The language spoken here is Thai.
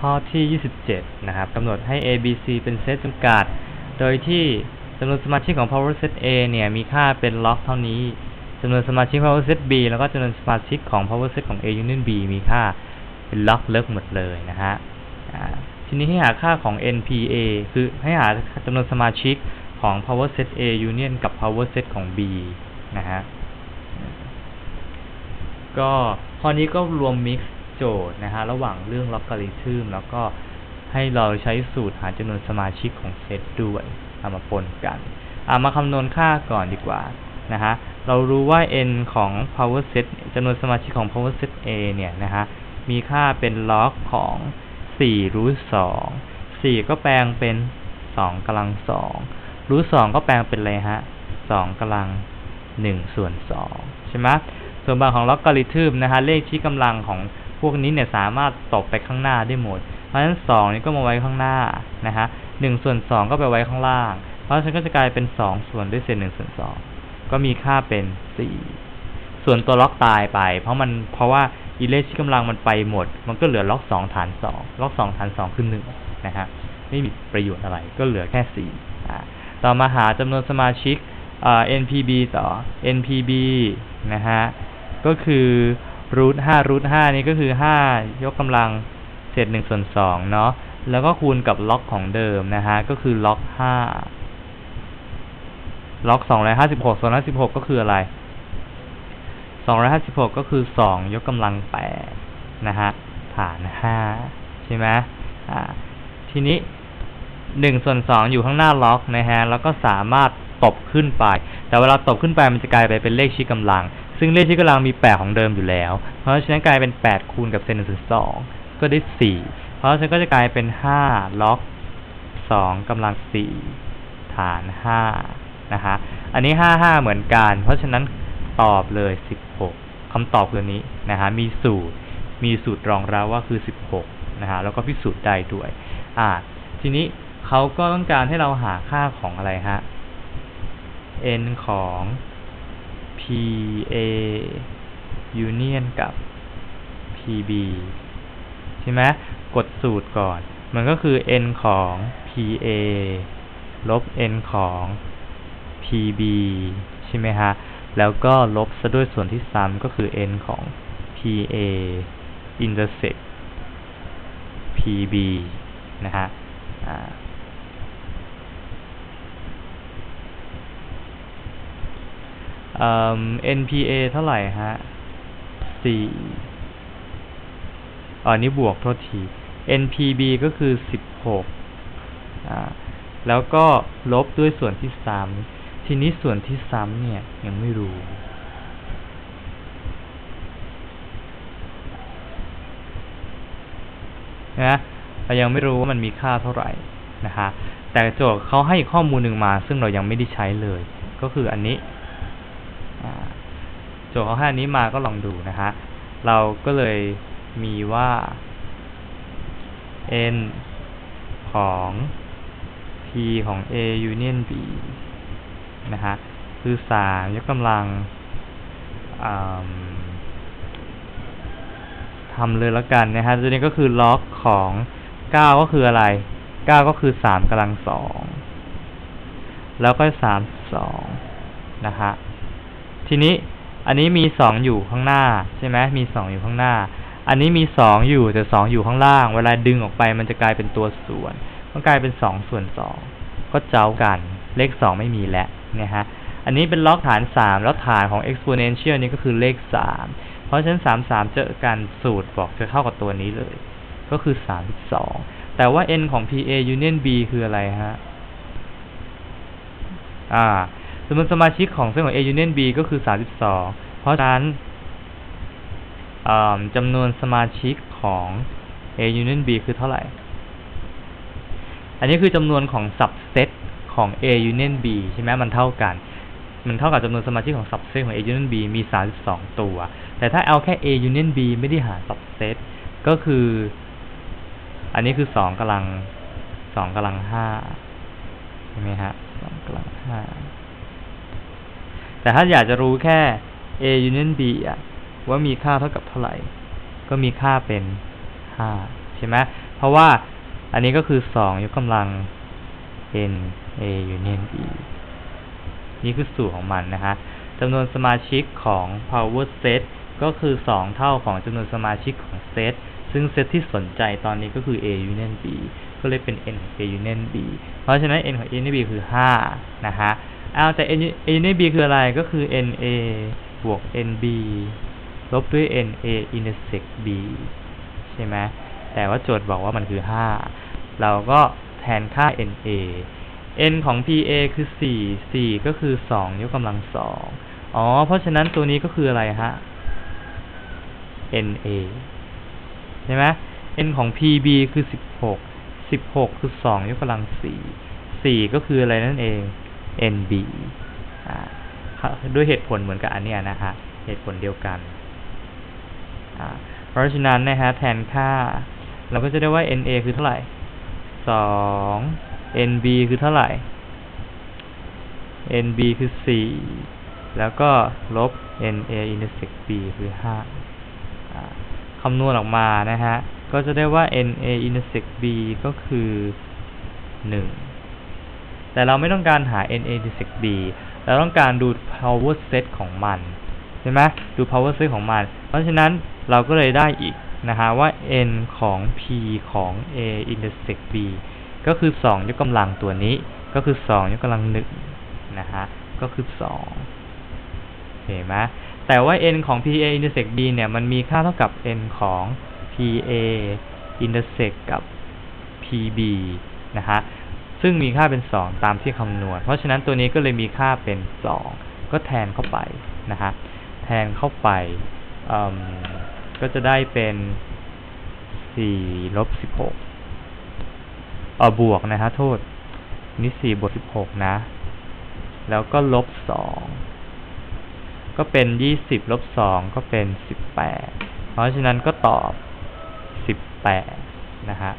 ข้อที่ 27 นะครับกำหนดให้ A B C เป็นเซตจำกัด โดยที่จำนวนสมาชิกของ power set A เนี่ย มีค่าเป็นล็อกเท่านี้จำนวนสมาชิก power set B แล้วก็จำนวนสมาชิกของ power set ของ A union B มีค่าเป็นล็อกเลิกหมดเลยนะฮะทีนี้ให้หาค่าของ NPA คือให้หาจำนวนสมาชิกของ power set A union กับ power set ของ B นะฮะก็ข้อนี้ก็รวม mix โจทย์นะฮะระหว่างเรื่อง logarithm แล้วก็ให้เราใช้สูตรหาจำนวนสมาชิกของเซตด้วยเอามาปนกันอามาคำนวณค่าก่อนดีกว่านะฮะเรารู้ว่า n ของ power set จำนวนสมาชิกของ power set A เนี่ยนะฮะมีค่าเป็นล็อกของ4รูท2 4 ก็แปลงเป็น 2กำลัง2รูท2ก็แปลงเป็นอะไรฮะ2กำลัง1ส่วน2ใช่ไหมส่วนบางของล็อกการิทึมนะฮะเลขชี้กำลังของ พวกนี้เนี่ยสามารถตกไปข้างหน้าได้หมด เพราะฉะนั้น2นี่ก็มาไว้ข้างหน้านะฮะ1ส่วน2ก็ไปไว้ข้างล่าง เพราะฉะนั้นก็จะกลายเป็น2ส่วนด้วยเศษ1ส่วน2ก็มีค่าเป็น4ส่วนตัวล็อกตายไป เพราะมันเพราะว่าอีเลขชี้กำลังมันไปหมด มันก็เหลือล็อก2ฐาน2ล็อก2ฐาน2คือ1นะฮะไม่มีประโยชน์อะไรก็เหลือแค่4อ่ต่อมาหาจำนวนสมาชิก NPB ต่อ NPB นะฮะ ก็คือ รูทห้ารูทห้านี่ก็คือห้ายกกำลังเศษหนึ่งส่วนสองเนาะแล้วก็คูณกับล็อกของเดิมนะฮะก็คือล็อกห้าล็อกสองร้อยห้าสิบหกส่วนห้าสิบหกก็คืออะไรสองร้อยห้าสิบหกก็คือสองยกกำลังแปดนะฮะฐานห้าใช่ไหมอ่าทีนี้หนึ่งส่วนสองอยู่ข้างหน้าล็อกนะฮะแล้วก็สามารถ ตบขึ้นไป แต่เวลาตบขึ้นไปมันจะกลายไปเป็นเลขชี้กำลัง ซึ่งเลขชี้กำลังมี 8 ของเดิมอยู่แล้ว เพราะฉะนั้นกลายเป็น 8 คูณกับเซนหนึ่งส่วนสองก็ได้ 4 เพราะฉะนั้นก็จะกลายเป็น 5 ล็อก 2กำลัง 4 ฐาน 5 นะฮะ อันนี้ 55 เหมือนกัน เพราะฉะนั้นตอบเลย 16คำตอบคือนี้นะฮะ มีสูตร มีสูตรรองรับว่าคือ 16 นะฮะ แล้วก็พิสูจน์ได้ด้วย อ่า ทีนี้เขาก็ต้องการให้เราหาค่าของอะไรฮะ n ของ PA union กับ PB ใช่ไหมกดสูตรก่อน มันก็คือ n ของ PA ลบ n ของ PB ใช่ไหมฮะ แล้วก็ลบซะด้วยส่วนที่ซ้ำก็คือ n ของ PA intersect PB นะฮะ เอ่า NPA เท่าไหร่ฮะสี่อันนี้บวกโทษที NPB ก็คือสิบหกอ่าแล้วก็ลบด้วยส่วนที่ซ้ำทีนี้ส่วนที่ซ้ำเนี่ยยังไม่รู้ นะเรายังไม่รู้ว่ามันมีค่าเท่าไหร่นะฮะแต่โจทย์เขาให้ข้อมูลหนึ่งมา ซึ่งเรายังไม่ได้ใช้เลย ก็คืออันนี้ โจทย์ขาให้อันนี้มาก็ลองดูนะฮะ เราก็เลยมีว่า n ของ p ของ a union b นะฮะ คือสามยกกำลังทำเลยแล้วกันนะฮะ ตัวนี้ก็คือล็อกของเก้าก็คืออะไรเก้าก็คือสามกำลังสอง แล้วก็สามสองนะฮะ ทีนี้ อันนี้มีสองอยู่ข้างหน้าใช่ไหมมีสองอยู่ข้างหน้า อันนี้มีสองอยู่แต่สองอยู่ข้างล่าง เวลาดึงออกไปมันจะกลายเป็นตัวส่วนมันกลายเป็นสองส่วนสองก็เจ้ากัน เลขสองไม่มีแล้วเนี่ยฮะอันนี้เป็นล็อกฐานสามแล้วฐานของ exponential นี่ก็คือเลขสามเพราะฉะนั้นสามสามเจอกันสูตรบอกจะเข้ากับตัวนี้เลย ก็คือสามสองแต่ว่า n ของ PA union B คืออะไรฮะอ่า จำนวนสมาชิกของเส้นของ A union B ก็คือ 32 เพราะฉะนั้นจำนวนสมาชิกของ A union B คือเท่าไหร่ อันนี้คือจำนวนของ subset ของ A union B ใช่ไหมมันเท่ากัน มันเท่ากับจำนวนสมาชิกของ subset ของ A union B มี 32 ตัว แต่ถ้าเอาแค่ A union B ไม่ได้หา subset ก็คือ อันนี้คือ 2กำลัง 2กำลัง5ใช่ไหมฮะ 2กำลัง5 แต่ถ้าอยากจะรู้แค่ A union B อะว่ามีค่าเท่ากับเท่าไหร่ ก็มีค่าเป็น5ใช่ไหมเพราะว่าอันนี้ก็คือสองยกกำลัง n a union b นี่คือสูตรของมันนะฮะจำนวนสมาชิกของ power set ก็คือ 2 เท่าของจำนวนสมาชิกของเซต ซึ่งเซตที่สนใจตอนนี้ก็คือ a union b ก็เลยเป็น n ของ a union b เพราะฉะนั้น n ของ a union b คือ 5 นะฮะ เอาแต่ n a n b คืออะไรก็คือ n a บวก n b ลบด้วย n a intersect b ใช่ไหมแต่ว่าโจทย์บอกว่ามันคือ 5 เราก็แทนค่า n a n ของ p a คือ 4 4 ก็คือ 2 ยกกำลัง 2 อ๋อ เพราะฉะนั้นตัวนี้ก็คืออะไรฮะ n a ใช่ไหม n ของ p b คือ 16 16 คือ 2 ยกกำลัง 4 4 ก็คืออะไรนั่นเอง n b ด้วยเหตุผลเหมือนกับอันเนี้ยนะฮะเหตุผลเดียวกัน เพราะฉะนั้นนะฮะแทนค่า เราก็จะได้ว่า n a คือเท่าไหร่ 2 n b คือเท่าไหร่ n b คือ 4 แล้วก็ลบ n a intersect b คือ5อคำนวณออกมานะฮะ ก็จะได้ว่า n a intersect b ก็คือ 1 แต่เราไม่ต้องการหา n a intersect b เราต้องการดู power set ของมัน ใช่ไหมดู power set ของมัน เพราะฉะนั้นเราก็เลยได้อีกนะฮะว่า n ของ p ของ a intersect b ก็คือ 2 ยกกำลังตัวนี้ ก็คือ 2 ยกกำลัง1นะฮะ ก็คือ 2 เห็นไหมแต่ว่า n ของ pa intersect b เนี่ย มันมีค่าเท่ากับ n ของ pa intersect กับ pb นะฮะ ซึ่งมีค่าเป็น 2 ตามที่คำนวณ เพราะฉะนั้นตัวนี้ก็เลยมีค่าเป็น 2 ก็แทนเข้าไปนะฮะแทนเข้าไปก็จะได้เป็น4ลบ16เออบวกนะฮะโทษนี่4บวก16 นะ แล้วก็ลบ 2 ก็เป็น 20ลบ2ก็เป็น 18 เพราะฉะนั้นก็ตอบ 18 นะฮะ